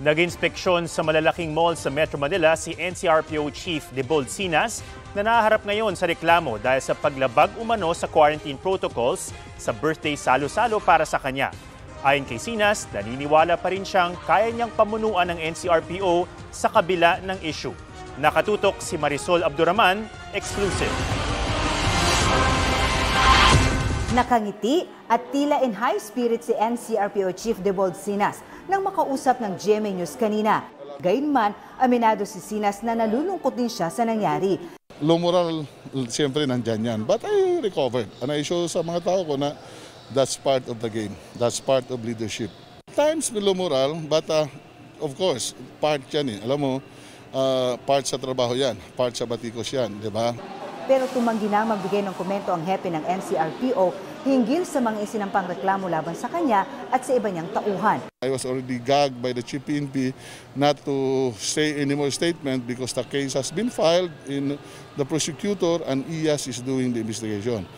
Nag-inspeksyon sa malalaking mall sa Metro Manila si NCRPO Chief Debold Sinas na naharap ngayon sa reklamo dahil sa paglabag umano sa quarantine protocols sa birthday salo-salo para sa kanya. Ayon kay Sinas, naniniwala pa rin siyang kaya niyang pamunuan ng NCRPO sa kabila ng issue. Nakatutok si Marisol Abduraman, exclusive. Nakangiti at tila in high spirit si NCRPO Chief Debold Sinas nang makausap ng GMA News kanina. Gayunman, aminado si Sinas na nalulungkot din siya sa nangyari. low moral, siyempre nandyan yan. But I recovered. And I show sa mga tao ko na that's part of the game. That's part of leadership. Times low moral, but uh, of course, part yan eh. Alam mo, uh, part sa trabaho yan. Part sa batikos yan, di ba? Pero tumanggi na magbigay ng komento ang hepe ng NCRPO hinggil sa mga isinampang reklamo laban sa kanya at sa iba niyang tauhan. I was already gagged by the chief PNP not to say any more statement because the case has been filed in the prosecutor and IAS is doing the investigation.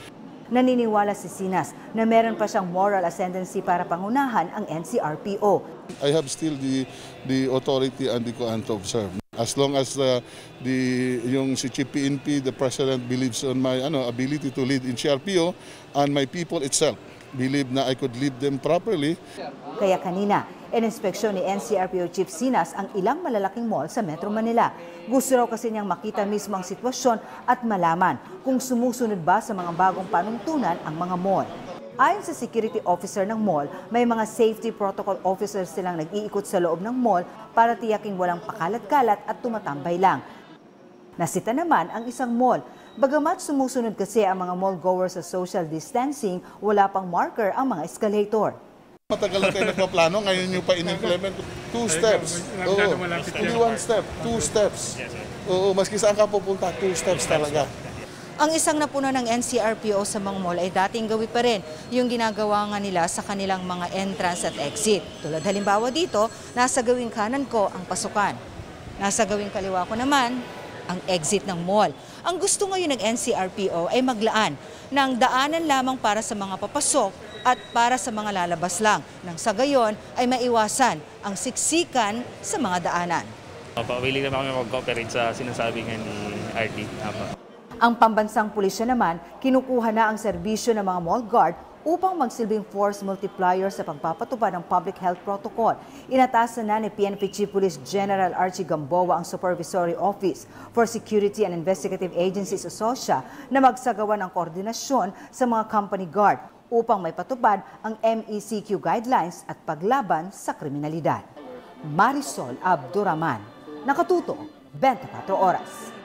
Naniniwala si Sinas na meron pa siyang moral ascendancy para pangunahan ang NCRPO. I have still the the authority and the command to observe. As long as uh, the yung si Chief PNP, the president believes on my ano ability to lead in CRPO and my people itself believe na I could lead them properly. Kaya kanina, in-inspeksyon ni NCRPO Chief Sinas ang ilang malalaking mall sa Metro Manila. Gusto raw kasi niyang makita mismo ang sitwasyon at malaman kung sumusunod ba sa mga bagong panuntunan ang mga mall. Ayon sa security officer ng mall, may mga safety protocol officers silang nag-iikot sa loob ng mall para tiyaking walang pakalat-kalat at tumatambay lang. Nasita naman ang isang mall. Bagamat sumusunod kasi ang mga mall goers sa social distancing, wala pang marker ang mga escalator. Matagal na tayo nagpaplano, ngayon nyo pa in-implement. Two steps. Oo. Hindi one step, two steps. Oo, maski saan ka pupunta, two steps talaga. Ang isang napuno ng NCRPO sa mga mall ay dating gawi pa rin yung ginagawa nga nila sa kanilang mga entrance at exit. Tulad halimbawa dito, nasa gawing kanan ko ang pasukan. Nasa gawing kaliwa ko naman ang exit ng mall. Ang gusto ngayon ng NCRPO ay maglaan ng daanan lamang para sa mga papasok at para sa mga lalabas lang. Nang sa gayon ay maiwasan ang siksikan sa mga daanan. Opo, willing naman kami mag-cooperate sa sinasabi nga ni RD. Opo. Ang pambansang pulisya naman, kinukuha na ang serbisyo ng mga mall guard upang magsilbing force multiplier sa pagpapatupad ng public health protocol. Inatasan na ni PNP Chief Police General Archie Gamboa ang Supervisory Office for Security and Investigative Agencies o SOSHA na magsagawa ng koordinasyon sa mga company guard upang may patupad ang MECQ guidelines at paglaban sa kriminalidad. Marisol Abduraman, Nakatuto, 24 Oras.